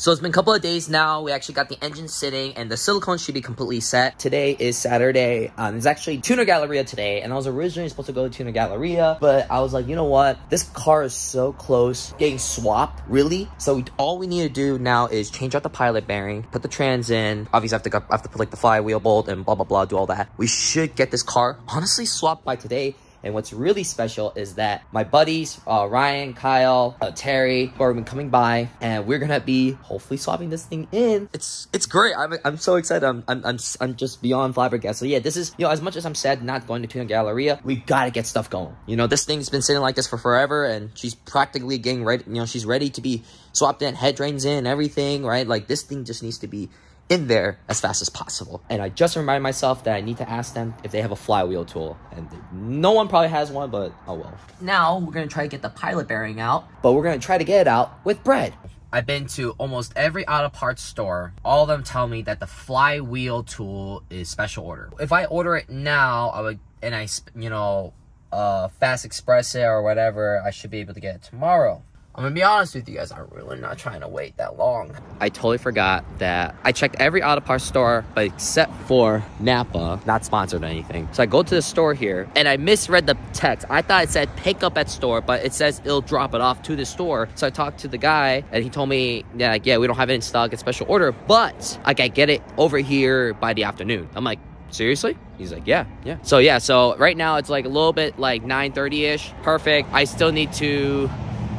So it's been a couple of days now. We actually got the engine sitting and the silicone should be completely set. Today is Saturday. Um, it's actually Tuner Galleria today and I was originally supposed to go to Tuner Galleria, but I was like, you know what? This car is so close getting swapped, really. So we, all we need to do now is change out the pilot bearing, put the trans in. Obviously, I have to, I have to put like the flywheel bolt and blah, blah, blah, do all that. We should get this car honestly swapped by today and what's really special is that my buddies, uh, Ryan, Kyle, uh, Terry, are been coming by, and we're gonna be hopefully swapping this thing in. It's it's great. I'm, I'm so excited. I'm, I'm, I'm, I'm just beyond flabbergasted. So yeah, this is, you know, as much as I'm sad not going to Tuner Galleria, we gotta get stuff going. You know, this thing's been sitting like this for forever, and she's practically getting ready, you know, she's ready to be swapped in, head drains in, everything, right? Like, this thing just needs to be in there as fast as possible. And I just reminded myself that I need to ask them if they have a flywheel tool. And no one probably has one, but oh well. Now we're gonna try to get the pilot bearing out, but we're gonna try to get it out with bread. I've been to almost every auto parts store. All of them tell me that the flywheel tool is special order. If I order it now, I would, and I, you know, uh, fast express it or whatever, I should be able to get it tomorrow. I'm gonna be honest with you guys, I'm really not trying to wait that long. I totally forgot that I checked every auto parts store, but except for Napa, not sponsored or anything. So I go to the store here and I misread the text. I thought it said pick up at store, but it says it'll drop it off to the store. So I talked to the guy and he told me, yeah, like, yeah, we don't have it in stock, it's special order, but like I get it over here by the afternoon. I'm like, seriously? He's like, yeah, yeah. So yeah, so right now it's like a little bit like 9.30ish. Perfect. I still need to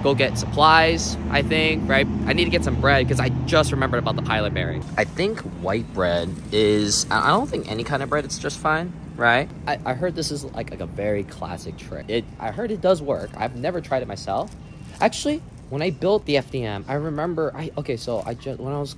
go get supplies, I think, right? I need to get some bread because I just remembered about the pilot bearing. I think white bread is, I don't think any kind of bread, it's just fine, right? I, I heard this is like, like a very classic trick. It, I heard it does work. I've never tried it myself. Actually, when I built the FDM, I remember, I okay, so I just, when I was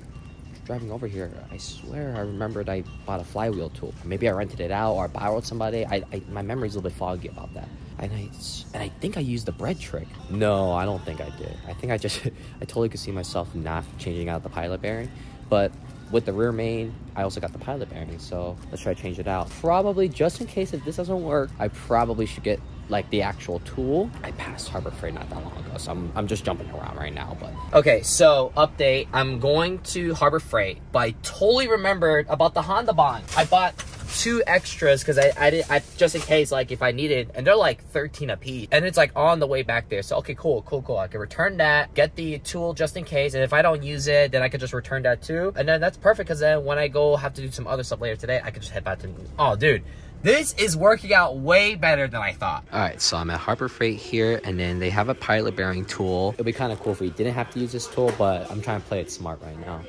driving over here, I swear I remembered I bought a flywheel tool. Maybe I rented it out or I borrowed somebody. I, I my memory's a little bit foggy about that. And I and I think I used the bread trick. No, I don't think I did. I think I just I totally could see myself not changing out the pilot bearing, but with the rear main, I also got the pilot bearing, so let's try to change it out. Probably, just in case if this doesn't work, I probably should get like the actual tool. I passed Harbor Freight not that long ago, so I'm, I'm just jumping around right now, but. Okay, so update, I'm going to Harbor Freight, but I totally remembered about the Honda Bond. I bought two extras because I, I did I just in case like if I needed and they're like 13 a piece and it's like on the way back there so okay cool cool cool I can return that get the tool just in case and if I don't use it then I could just return that too and then that's perfect because then when I go have to do some other stuff later today I could just head back to oh dude this is working out way better than I thought. All right, so I'm at Harbor Freight here, and then they have a pilot bearing tool. It'd be kind of cool if we didn't have to use this tool, but I'm trying to play it smart right now.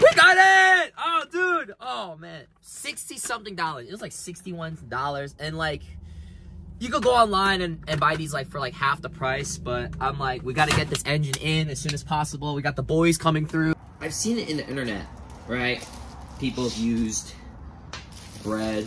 We got it! Oh, dude! Oh, man. 60 something dollars. It was like $61, and like, you could go online and, and buy these like for like half the price, but I'm like, we gotta get this engine in as soon as possible. We got the boys coming through. I've seen it in the internet, right? People have used bread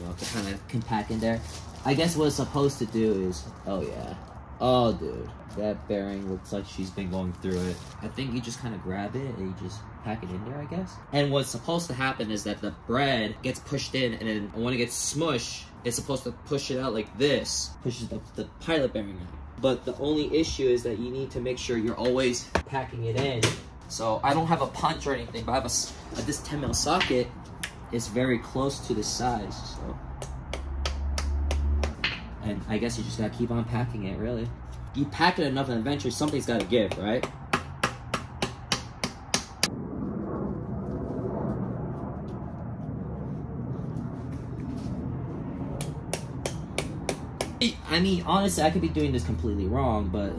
well, to kind of compact in there. I guess what it's supposed to do is, oh yeah, oh dude, that bearing looks like she's been going through it. I think you just kind of grab it and you just pack it in there, I guess. And what's supposed to happen is that the bread gets pushed in and then when it gets smushed, it's supposed to push it out like this, pushes the, the pilot bearing out. But the only issue is that you need to make sure you're always packing it in. So I don't have a punch or anything, but I have a, a this 10 mil socket is very close to the size, so. And I guess you just gotta keep on packing it, really. You pack it enough and eventually something's gotta give, right? I mean, honestly, I could be doing this completely wrong, but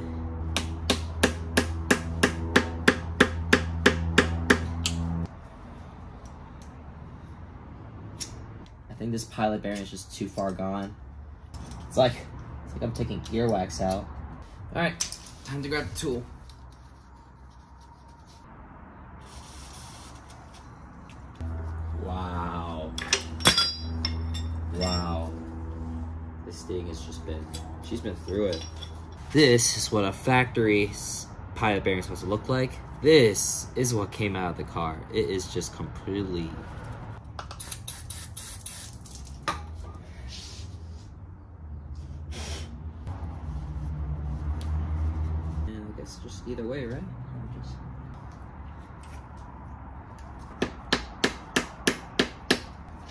I think this pilot bearing is just too far gone. It's like, it's like I'm taking gear wax out. All right, time to grab the tool. Wow. Wow. This thing has just been, she's been through it. This is what a factory pilot bearing is supposed to look like. This is what came out of the car. It is just completely away, right?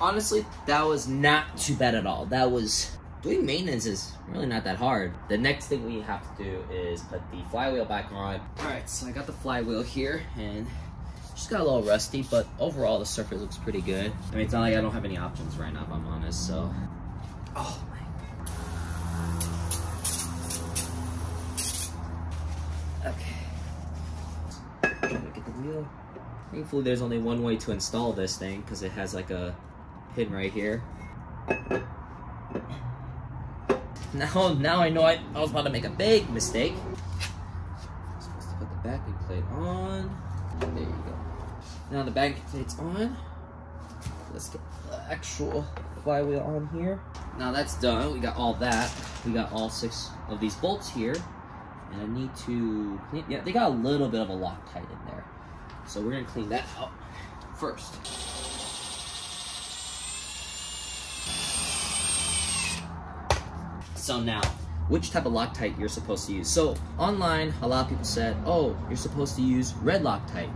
Honestly, that was not too bad at all. That was doing maintenance is really not that hard. The next thing we have to do is put the flywheel back on. All right, so I got the flywheel here and just got a little rusty, but overall the surface looks pretty good. I mean, it's not like I don't have any options right now, if I'm honest, so. Oh my. Okay. Wheel. Thankfully, there's only one way to install this thing because it has like a pin right here. Now, now I know I, I was about to make a big mistake. supposed to put the backing plate on. There you go. Now the backing plate's on. Let's get the actual flywheel on here. Now that's done. We got all that. We got all six of these bolts here. And I need to yeah, they got a little bit of a Loctite in there. So we're gonna clean that out first. So now, which type of Loctite you're supposed to use. So online, a lot of people said, oh, you're supposed to use red Loctite.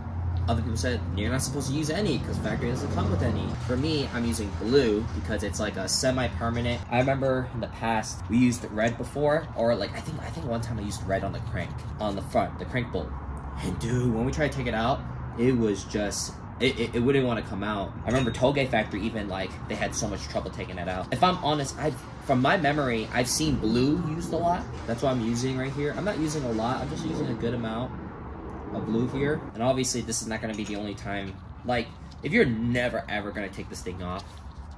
Other people said, you're not supposed to use any because factory doesn't come with any. For me, I'm using blue because it's like a semi-permanent. I remember in the past, we used red before, or like, I think I think one time I used red on the crank, on the front, the crank bolt. And dude, when we tried to take it out, it was just it, it, it, wouldn't want to come out. I remember Touge Factory even like they had so much trouble taking it out. If I'm honest, I from my memory, I've seen blue used a lot. That's what I'm using right here. I'm not using a lot. I'm just using a good amount of blue here. And obviously, this is not going to be the only time. Like, if you're never ever going to take this thing off,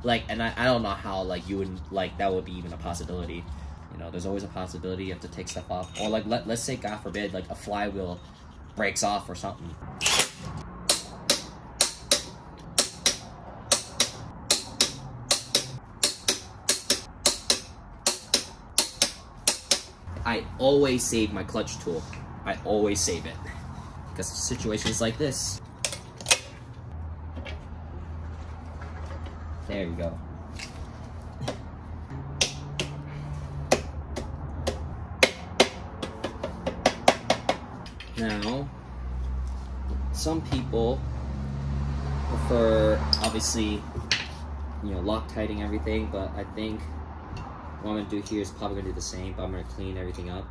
like, and I, I don't know how like you would like that would be even a possibility. You know, there's always a possibility you have to take stuff off, or like let let's say God forbid like a flywheel breaks off or something. I always save my clutch tool. I always save it. Because situations like this. There you go. Now, some people prefer, obviously, you know, Loctiting everything, but I think what I'm gonna do here is probably gonna do the same, but I'm gonna clean everything up.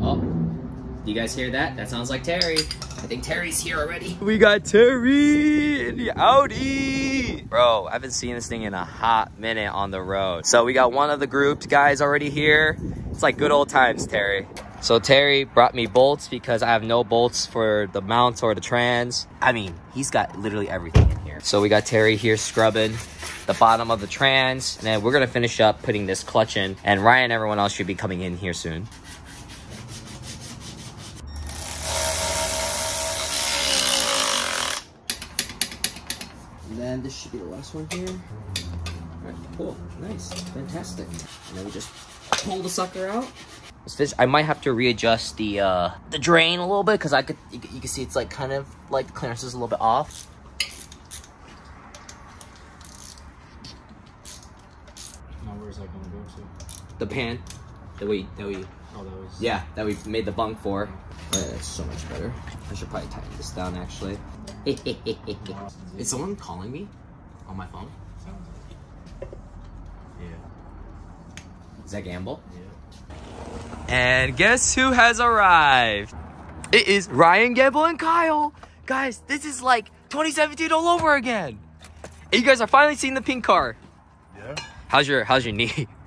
Oh, do you guys hear that? That sounds like Terry. I think Terry's here already. We got Terry in the Audi. Bro, I haven't seen this thing in a hot minute on the road. So we got one of the grouped guys already here. It's like good old times, Terry. So Terry brought me bolts because I have no bolts for the mounts or the trans. I mean, he's got literally everything in here. So we got Terry here scrubbing the bottom of the trans. And then we're to finish up putting this clutch in. And Ryan and everyone else should be coming in here soon. And then this should be the last one here. All right, cool, nice, fantastic. And then we just pull the sucker out. I might have to readjust the uh, the drain a little bit because I could you, you, can see it's like kind of like the clearance is a little bit off. Now where's that gonna go to? The pan that we that we oh that was yeah that we made the bunk for. Oh, that's so much better. I should probably tighten this down actually. is someone calling me on my phone? Yeah. Is that Gamble? Yeah. And guess who has arrived? It is Ryan Gamble and Kyle. Guys, this is like 2017 all over again. And you guys are finally seeing the pink car. Yeah. How's your How's your knee?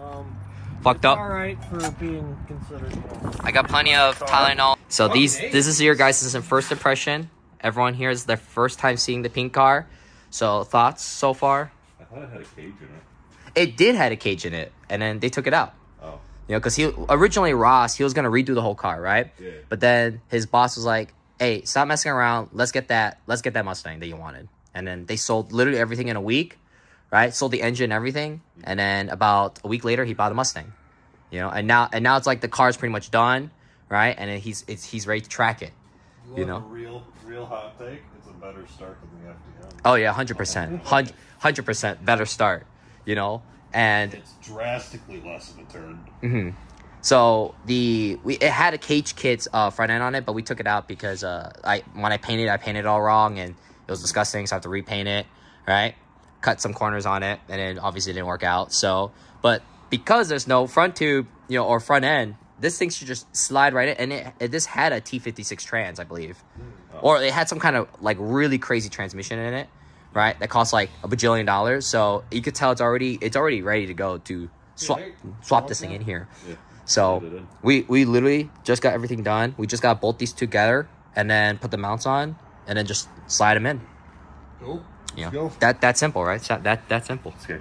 Um. Fucked up. All right for being considered. I got plenty of Tylenol. So these this is your guys' first impression. Everyone here is their first time seeing the pink car. So thoughts so far? I thought it had a cage in it. It did had a cage in it, and then they took it out. Oh. You know, because he originally Ross, he was gonna redo the whole car, right? Yeah. But then his boss was like, "Hey, stop messing around. Let's get that. Let's get that Mustang that you wanted." And then they sold literally everything in a week, right? Sold the engine, everything, and then about a week later, he bought a Mustang. You know, and now and now it's like the car's pretty much done, right? And then he's it's he's ready to track it. You know? a real, real hot take. It's a better start than the FDM. Oh yeah, hundred percent, hundred percent better start. You know, and It's drastically less of a turn. hmm So the we it had a cage kit uh, front end on it, but we took it out because uh, I when I painted, I painted it all wrong and it was disgusting. So I have to repaint it, right? Cut some corners on it, and it obviously didn't work out. So, but because there's no front tube, you know, or front end, this thing should just slide right in. And it, it this had a T56 trans, I believe, or it had some kind of like really crazy transmission in it, right? That costs like a bajillion dollars. So you could tell it's already it's already ready to go to swap swap this thing in here. Yeah. So Put it in. we we literally just got everything done. We just got to bolt these together and then put the mounts on and then just slide them in. Cool. You know, go. that that simple, right? That that that simple. Okay.